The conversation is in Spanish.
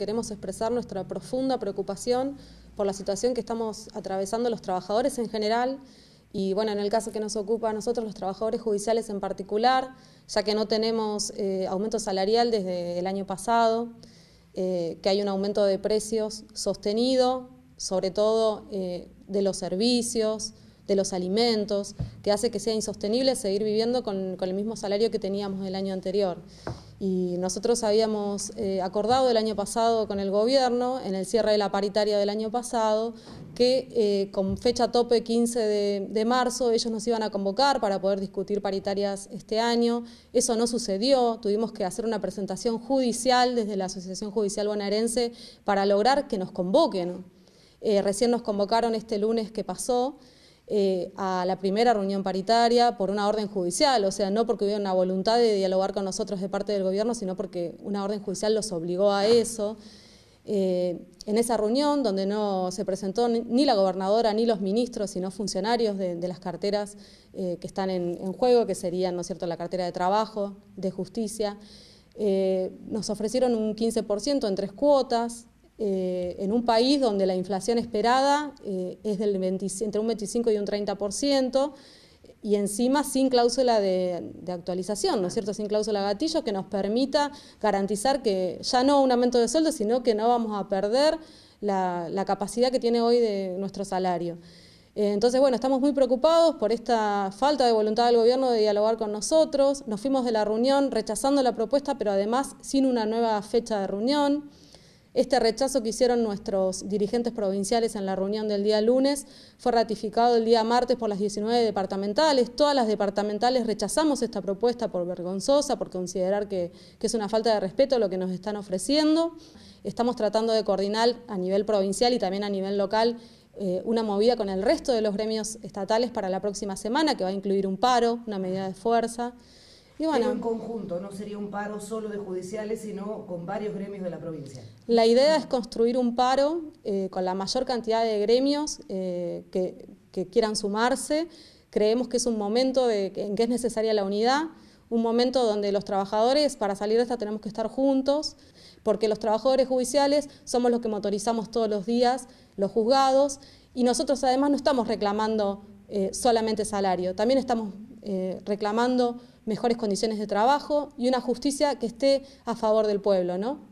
Queremos expresar nuestra profunda preocupación por la situación que estamos atravesando los trabajadores en general y bueno, en el caso que nos ocupa a nosotros los trabajadores judiciales en particular, ya que no tenemos eh, aumento salarial desde el año pasado, eh, que hay un aumento de precios sostenido, sobre todo eh, de los servicios, de los alimentos, que hace que sea insostenible seguir viviendo con, el mismo salario que teníamos el año anterior. Y nosotros habíamos eh, acordado el año pasado con el gobierno, en el cierre de la paritaria del año pasado, que eh, con fecha tope 15 de, marzo ellos nos iban a convocar para poder discutir paritarias este año. Eso no sucedió, tuvimos que hacer una presentación judicial desde la Asociación Judicial Bonaerense para lograr que nos convoquen. Eh, recién nos convocaron este lunes que pasó. Eh, a la primera reunión paritaria por una orden judicial, o sea, no porque hubiera una voluntad de dialogar con nosotros de parte del gobierno, sino porque una orden judicial los obligó a eso. Eh, en esa reunión, donde no se presentó ni la gobernadora ni los ministros, sino funcionarios de, las carteras que están en, juego, que serían, ¿no es cierto?, la cartera de trabajo, de justicia, nos ofrecieron un 15% en tres cuotas, eh, en un país donde la inflación esperada eh, es del entre un 25 y un 30%, y encima sin cláusula de, actualización, ¿no es cierto? Sin cláusula gatillo que nos permita garantizar que ya no un aumento de sueldo, sino que no vamos a perder la, capacidad que tiene hoy de nuestro salario. Eh, entonces, bueno, estamos muy preocupados por esta falta de voluntad del gobierno de dialogar con nosotros. Nos fuimos de la reunión rechazando la propuesta, pero además sin una nueva fecha de reunión. Este rechazo que hicieron nuestros dirigentes provinciales en la reunión del día lunes fue ratificado el día martes por las 19 departamentales. Todas las departamentales rechazamos esta propuesta por vergonzosa, por considerar que, es una falta de respeto lo que nos están ofreciendo. Estamos tratando de coordinar a nivel provincial y también a nivel local eh, una movida con el resto de los gremios estatales para la próxima semana, que va a incluir un paro, una medida de fuerza. Y bueno, en conjunto, no sería un paro solo de judiciales, sino con varios gremios de la provincia. La idea es construir un paro eh, con la mayor cantidad de gremios eh, que, quieran sumarse. Creemos que es un momento en que es necesaria la unidad, un momento donde los trabajadores, para salir de esta, tenemos que estar juntos, porque los trabajadores judiciales somos los que motorizamos todos los días los juzgados y nosotros además no estamos reclamando eh, solamente salario, también estamos reclamando mejores condiciones de trabajo y una justicia que esté a favor del pueblo, ¿no?